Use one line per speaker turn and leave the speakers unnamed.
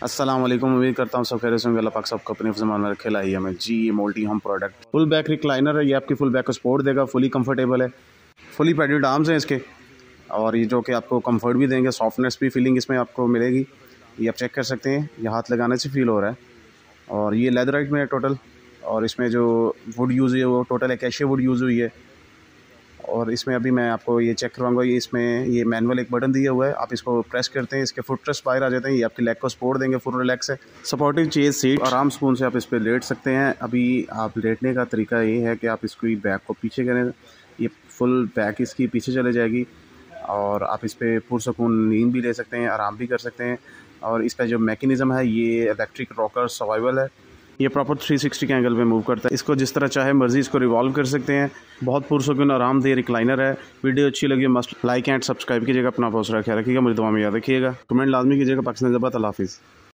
वालेकुम उम्मीद करता हूँ सब खैर से अल्लाह पाक सबको अपने फजमान में रखे लाई हमें जी ये मोल्टी हम प्रोडक्ट फुल बैक रिक्लाइनर है, ये आपकी फुल बैक को सपोर्ट देगा फुली कंफर्टेबल है। फुली पैडेड आर्म्स हैं इसके। और ये जो कि आपको कंफर्ट भी देंगे सॉफ्टनेस भी फीलिंग इसमें आपको मिलेगी। ये आप चेक कर सकते हैं, ये हाथ लगाने से फील हो रहा है। और ये लेदराइट में है टोटल और इसमें जो वुड यूज़ हुई है, वो टोटल एक ऐसे वुड यूज़ हुई है। और इसमें अभी मैं आपको ये चेक करवाऊँगा, ये इसमें ये मैनुअल एक बटन दिया हुआ है, आप इसको प्रेस करते हैं, इसके फुट ट्रस्ट बाहर आ जाते हैं, ये आपकी लेग को सपोर्ट देंगे फुल रिलैक्स है सपोर्टिव चेज सीट आराम सुकून से आप इस पर लेट सकते हैं। अभी आप लेटने का तरीका ये है कि आप इसको बैक को पीछे करें, ये फुल बैक इसकी पीछे चले जाएगी और आप इस पर पुरसकून नींद भी ले सकते हैं, आराम भी कर सकते हैं। और इसका जो मैकेनिज़्म है, ये इलेक्ट्रिक रॉकर सर्वाइवल है। ये प्रॉपर 360 के एंगल पे मूव करता है। इसको जिस तरह चाहे मर्ज़ी इसको रिवॉल्व कर सकते हैं। बहुत पुरसकून आरामदेह रिक्लाइनर है। वीडियो अच्छी लगी मस्ट लाइक एंड सब्सक्राइब कीजिएगा, अपना सारा ख्याल रखिएगा मुझे दुआ में याद रखिएगा। कमेंट लाजमी कीजिएगा, पाकिस्तान जबात हाफिज़।